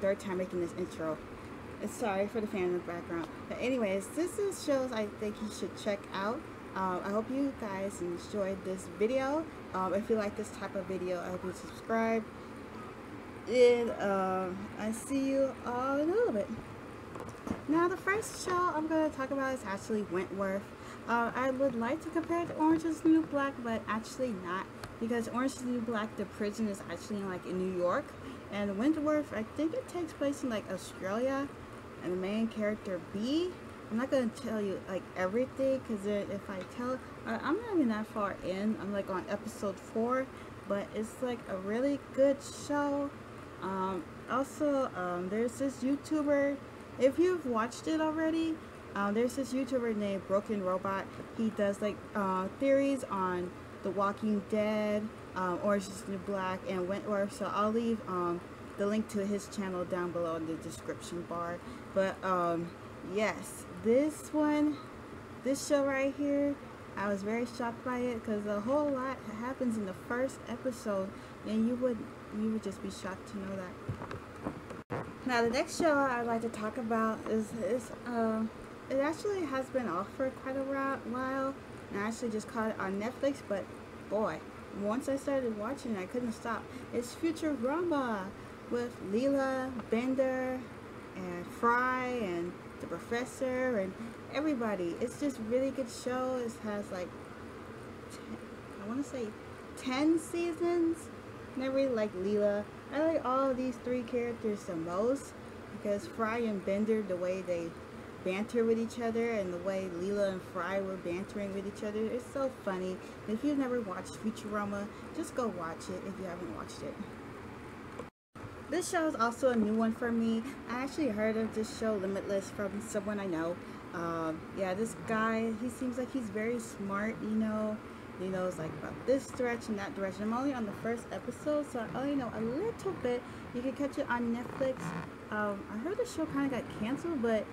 third time making this intro. Sorry for the fan in the background. But anyways, this is shows I think you should check out. Um, I hope you guys enjoyed this video. Um, if you like this type of video, I hope you subscribe. And um, I see you all in a little bit. Now the first show I'm going to talk about is actually Wentworth. Uh, I would like to compare it to Orange is the New Black, but actually not. Because Orange is the New Black, the prison is actually like in New York. And Wentworth, I think it takes place in like Australia. And the main character, Bea, I'm not to tell you like everything because if I tell, I'm not even that far in. I'm like on episode 4. But it's like a really good show. Um, also, um, there's this YouTuber, if you've watched it already, um, there's this YouTuber named Broken Robot. He does like uh, theories on The Walking Dead, um, Orange is the New Black, and Wentworth. So I'll leave um, the link to his channel down below in the description bar. But um, yes, this one, this show right here, I was very shocked by it because a whole lot happens in the first episode, and you would you would just be shocked to know that. Now the next show I'd like to talk about is is um it actually has been off for quite a while. And I actually just caught it on Netflix, but boy, once I started watching I couldn't stop. It's Future Futurama with Leela, Bender, and Fry, and the Professor, and everybody. It's just really good show. It has like, ten, I want to say 10 seasons. And I really like Leela. I like all these three characters the most because Fry and Bender, the way they banter with each other and the way Leela and Fry were bantering with each other, it's so funny. If you've never watched Futurama, just go watch it if you haven't watched it. This show is also a new one for me. I actually heard of this show, Limitless, from someone I know. Um, yeah, this guy, he seems like he's very smart, you know. He knows like about this direction, that direction. I'm only on the first episode, so I only know a little bit. You can catch it on Netflix. Um, I heard the show kind of got canceled, but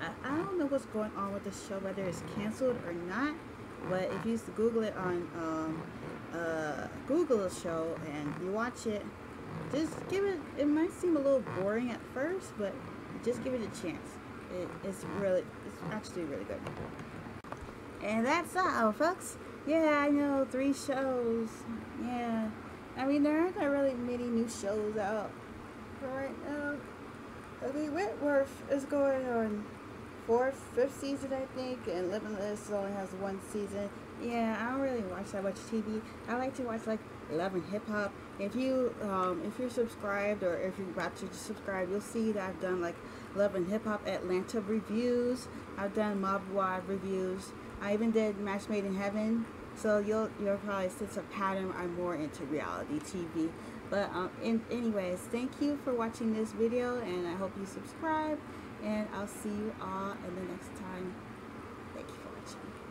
I, I, don't know what's going on with the show, whether it's canceled or not. But if you Google it on um, uh, Google show and you watch it, just give it, it might seem a little boring at first, but just give it a chance. It, it's really, it's actually really good. And that's all, folks. Yeah, I know, three shows. Yeah. I mean, there aren't really many new shows out right now. I mean, Wentworth is going on fourth, fifth season, I think, and Limitless only has one season. Yeah, I don't really watch that much TV. I like to watch like Love and Hip Hop. If you um, if you're subscribed or if you're about to subscribe, you'll see that I've done like Love and Hip Hop Atlanta reviews. I've done Mob Wives reviews. I even did Match Made in Heaven. So you'll you'll probably sense a pattern. I'm more into reality TV. But um, in, anyways, thank you for watching this video, and I hope you subscribe. And I'll see you all in the next time. Thank you for watching.